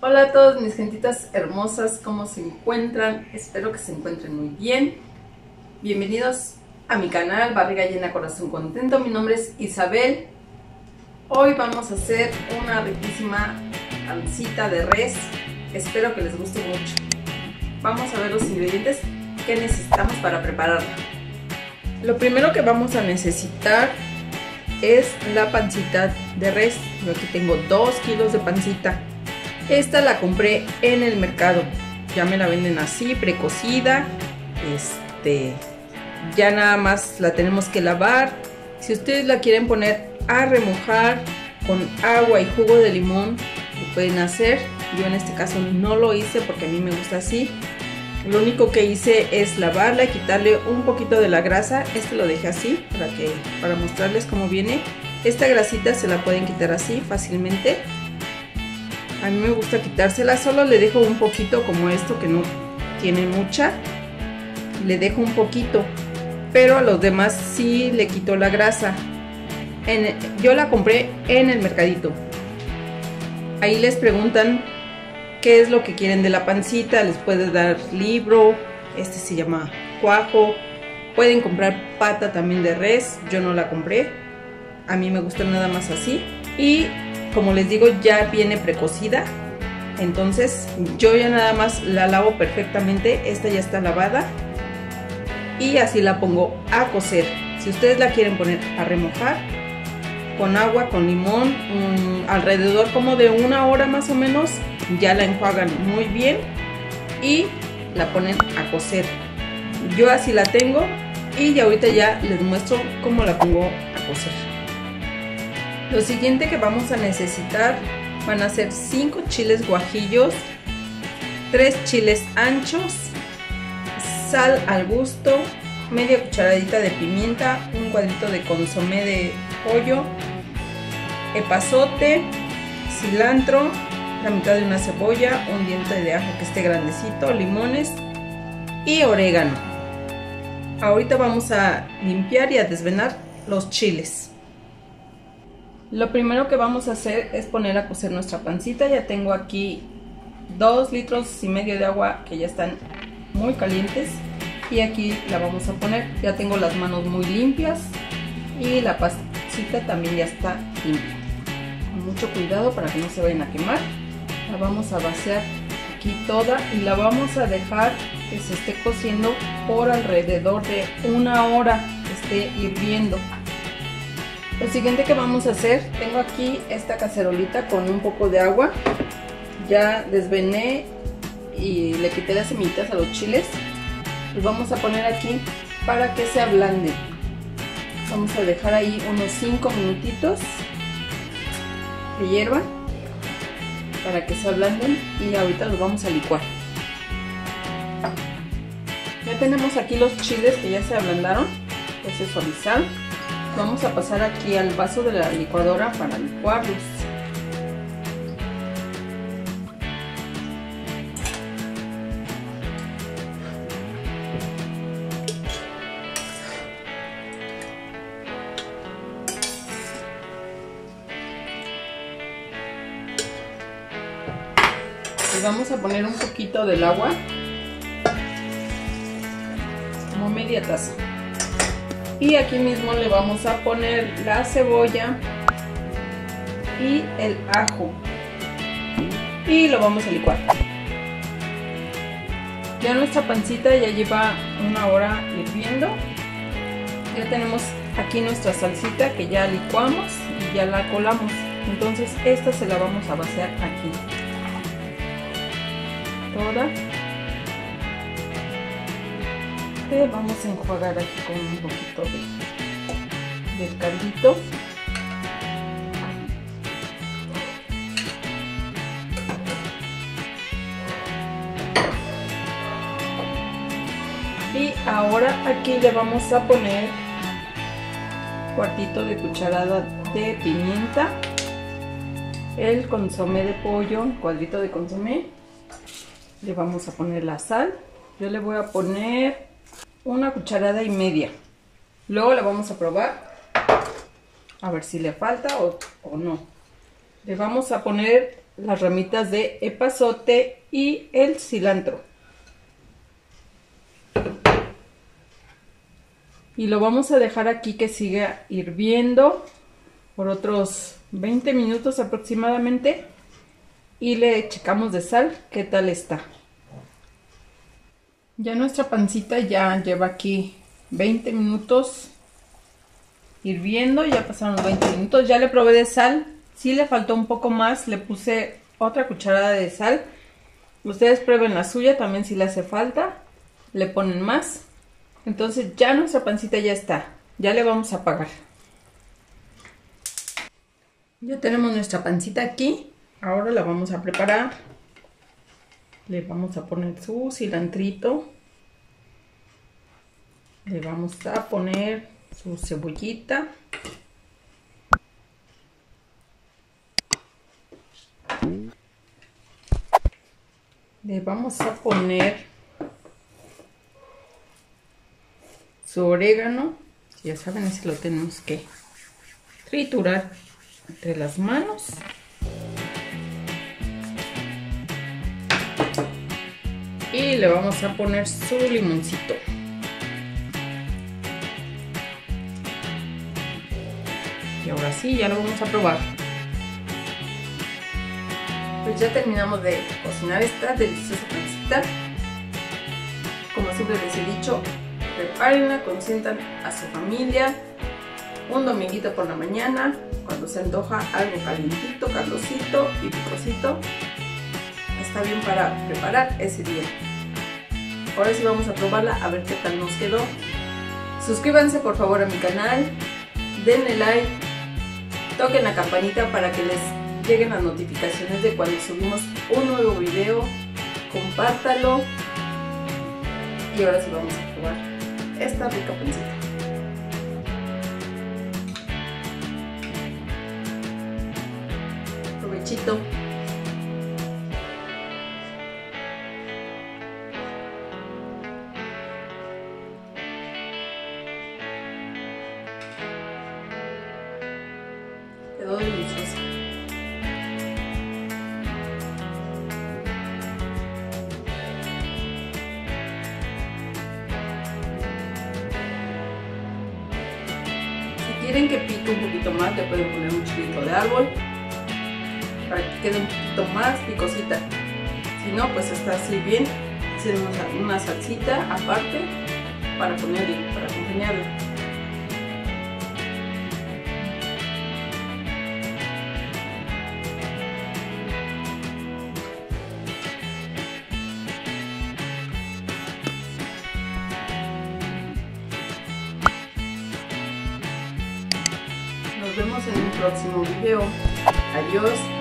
Hola a todos mis gentitas hermosas, ¿cómo se encuentran? Espero que se encuentren muy bien. Bienvenidos a mi canal Barriga Llena Corazón Contento. Mi nombre es Isabel. Hoy vamos a hacer una riquísima pancita de res. Espero que les guste mucho. Vamos a ver los ingredientes que necesitamos para prepararla. Lo primero que vamos a necesitar es la pancita de res. Yo aquí tengo 2 kilos de pancita. Esta la compré en el mercado. Ya me la venden así, precocida. Este, ya nada más la tenemos que lavar. Si ustedes la quieren poner a remojar con agua y jugo de limón, lo pueden hacer. Yo en este caso no lo hice porque a mí me gusta así. Lo único que hice es lavarla y quitarle un poquito de la grasa. Este lo dejé así para, que, para mostrarles cómo viene. Esta grasita se la pueden quitar así fácilmente. A mí me gusta quitársela, solo le dejo un poquito como esto que no tiene mucha. Le dejo un poquito, pero a los demás sí le quito la grasa. En, yo la compré en el mercadito. Ahí les preguntan qué es lo que quieren de la pancita, les puede dar libro, este se llama cuajo. Pueden comprar pata también de res, yo no la compré. A mí me gusta nada más así. Y como les digo ya viene precocida. Entonces yo ya nada más la lavo perfectamente. Esta ya está lavada. Y así la pongo a cocer. Si ustedes la quieren poner a remojar con agua, con limón alrededor como de una hora más o menos ya la enjuagan muy bien y la ponen a cocer. Yo así la tengo y ahorita ya les muestro cómo la pongo a cocer lo siguiente que vamos a necesitar van a ser 5 chiles guajillos, 3 chiles anchos, sal al gusto, media cucharadita de pimienta, un cuadrito de consomé de pollo, epazote, cilantro, la mitad de una cebolla, un diente de ajo que esté grandecito, limones y orégano. Ahorita vamos a limpiar y a desvenar los chiles. Lo primero que vamos a hacer es poner a cocer nuestra pancita. Ya tengo aquí 2 litros y medio de agua que ya están muy calientes. Y aquí la vamos a poner. Ya tengo las manos muy limpias y la pancita también ya está limpia. Con mucho cuidado para que no se vayan a quemar. La vamos a vaciar aquí toda y la vamos a dejar que se esté cociendo por alrededor de una hora que esté hirviendo. Lo siguiente que vamos a hacer, tengo aquí esta cacerolita con un poco de agua. Ya desvené y le quité las semillitas a los chiles. Los vamos a poner aquí para que se ablanden. Vamos a dejar ahí unos 5 minutitos de hierba para que se ablanden y ahorita los vamos a licuar. Ya tenemos aquí los chiles que ya se ablandaron, que se suavizaron vamos a pasar aquí al vaso de la licuadora para licuarlos. Y vamos a poner un poquito del agua, como media taza y aquí mismo le vamos a poner la cebolla y el ajo. Y lo vamos a licuar. Ya nuestra pancita ya lleva una hora hirviendo. Ya tenemos aquí nuestra salsita que ya licuamos y ya la colamos. Entonces esta se la vamos a vaciar aquí. Toda vamos a enjuagar aquí con un poquito de, del caldito. Y ahora aquí le vamos a poner cuartito de cucharada de pimienta el consomé de pollo cuadrito de consomé. Le vamos a poner la sal. Yo le voy a poner una cucharada y media. Luego la vamos a probar. A ver si le falta o, no. Le vamos a poner las ramitas de epazote y el cilantro. Y lo vamos a dejar aquí que siga hirviendo por otros 20 minutos aproximadamente. Y le checamos de sal qué tal está. Ya nuestra pancita ya lleva aquí 20 minutos hirviendo, ya pasaron los 20 minutos, ya le probé de sal, si le faltó un poco más, le puse otra cucharada de sal, ustedes prueben la suya también si le hace falta, le ponen más, entonces ya nuestra pancita ya está, ya le vamos a apagar. Ya tenemos nuestra pancita aquí, ahora la vamos a preparar, le vamos a poner su cilantrito, le vamos a poner su cebollita. Le vamos a poner su orégano. Ya saben, ese lo tenemos que triturar entre las manos. Y le vamos a poner su limoncito. Y ahora sí, ya lo vamos a probar. Pues ya terminamos de cocinar esta deliciosa pancita. Como siempre les he dicho, prepárenla, consientan a su familia. Un dominguito por la mañana, cuando se antoja algo calientito, caldosito y picosito. Está bien para preparar ese día. Ahora sí vamos a probarla a ver qué tal nos quedó. Suscríbanse por favor a mi canal, denle like, toquen la campanita para que les lleguen las notificaciones de cuando subimos un nuevo video, compártalo y ahora sí vamos a probar esta rica pancita. Provechito. Quieren que pique un poquito más, le pueden poner un chilito de árbol para que quede un poquito más picosita. Si no, pues está así bien. Hacemos una salsita aparte para ponerle, para acompañarla. En un próximo video. Adiós.